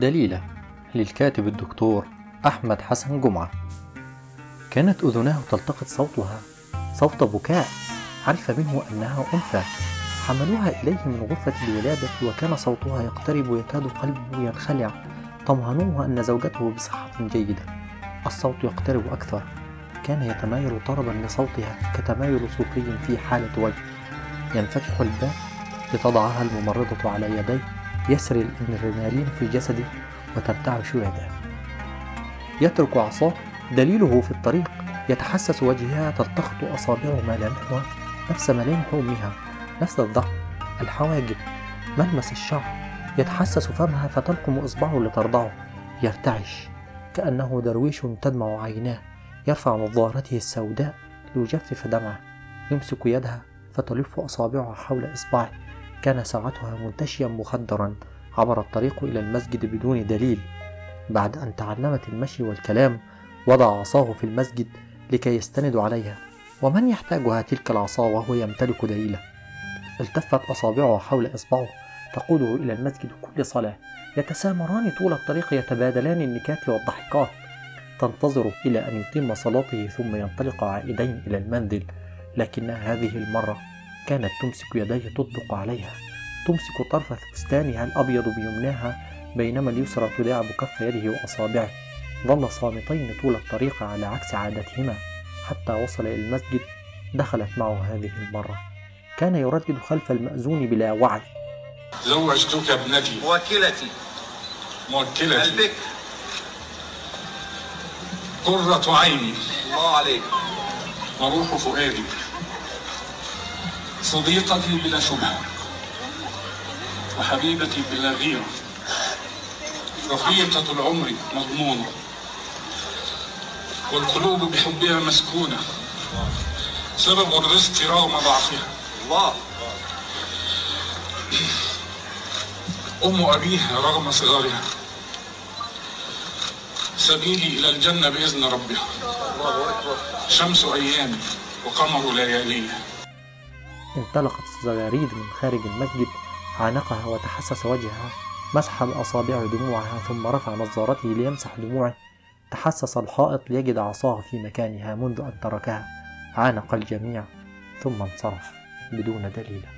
دليلة للكاتب الدكتور أحمد حسن جمعة. كانت أذناه تلتقط صوتها صوت بكاء عرف منه أنها أنثى. حملوها إليه من غرفة الولادة وكان صوتها يقترب يكاد قلبه ينخلع. طمأنوه أن زوجته بصحة جيدة. الصوت يقترب أكثر. كان يتمايل طربا لصوتها كتمايل صوفي في حالة وجه. ينفتح الباب لتضعها الممرضة على يديه. يسري الإدرينالين في جسده وترتعش يده يترك عصاه دليله في الطريق يتحسس وجهها تلتقط أصابع ملامحها نفس ملامح أمها نفس الضعف الحواجب ملمس الشعر. يتحسس فمها فتلقم إصبعه لترضعه. يرتعش كأنه درويش تدمع عيناه. يرفع نظارته السوداء ليجفف دمعه. يمسك يدها فتلف أصابعها حول إصبعه. كان ساعتها منتشيا مخدرا. عبر الطريق إلى المسجد بدون دليل. بعد أن تعلمت المشي والكلام وضع عصاه في المسجد لكي يستند عليها. ومن يحتاجها تلك العصا وهو يمتلك دليله؟ التفت أصابعه حول إصبعه. تقوده إلى المسجد كل صلاة. يتسامران طول الطريق يتبادلان النكات والضحكات. تنتظر إلى أن يتم صلاته ثم ينطلق عائدين إلى المنزل. لكنها هذه المرة كانت تمسك يديه تطبق عليها. تمسك طرف فستانها الأبيض بيمناها بينما اليسرى تلاعب كف يده وأصابعه. ظل صامتين طول الطريق على عكس عادتهما. حتى وصل إلى المسجد دخلت معه هذه المرة. كان يردد خلف المأذون بلا وعي. زوجتك ابنتي. وكيلتي موكلتي. البكر قرة عيني. الله عليك. وروح فؤادي. صديقتي بلا شبهة وحبيبتي بلا غيرة. رفيقة العمر مضمونة والقلوب بحبها مسكونة سبب الرزق رغم ضعفها. الله. أم أبيها رغم صغارها سبيلي إلى الجنة بإذن ربها. شمس أيامي وقمر لياليها. انطلقت الزغاريد من خارج المسجد عانقها وتحسس وجهها مسح بأصابع دموعها ثم رفع نظارته ليمسح دموعه. تحسس الحائط ليجد عصاه في مكانها منذ أن تركها. عانق الجميع ثم انصرف بدون دليل.